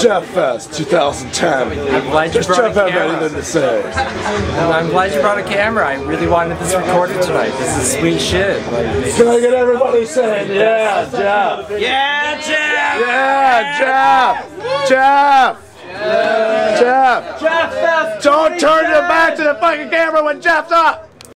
Jeff Fest 2010. I'm glad you brought Jeff a camera. anything to say. And I'm glad you brought a camera. I really wanted this recorded tonight. This is sweet shit. Like, Can I get everybody saying, yeah, Jeff? yeah, Jeff! Yeah, Jeff! Jeff! Jeff! Jeff Fest! Don't turn your back to the fucking camera when Jeff's up!